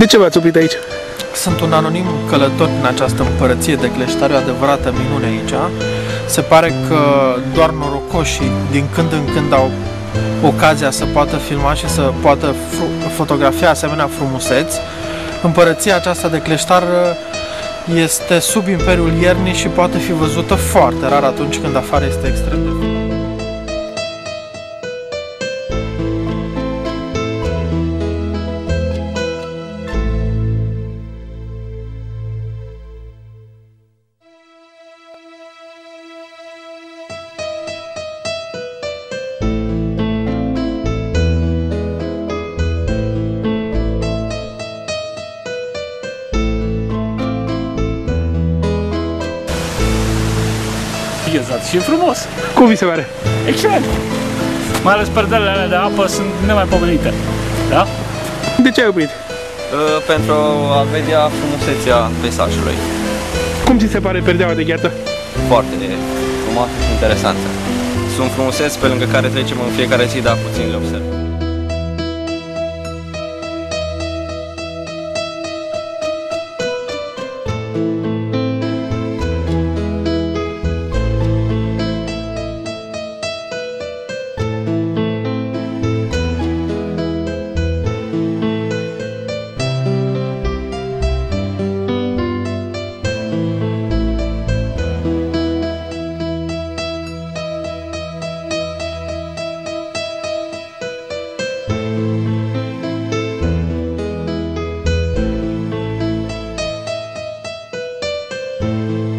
De ce v-ați oprit aici? Sunt un anonim călător din această împărăție de cleștare, o adevărată minune aici. Se pare că doar norocoșii din când în când au ocazia să poată filma și să poată fotografia asemenea frumuseți. Împărăția aceasta de cleștar este sub Imperiul Iernii și poate fi văzută foarte rar atunci când afară este extrem de frumos. Ghezat și frumos. Cum vi se pare? Excelent! Mai ales perdelele alea de apă sunt nemaipomenite. Da? De ce ai oprit? Uh, pentru a vedea frumusețea peisajului. Cum ți se pare perdeaua de gheață? Foarte frumoasă și interesantă. Sunt frumuseți pe lângă care trecem în fiecare zi, dar puțin le observ. Música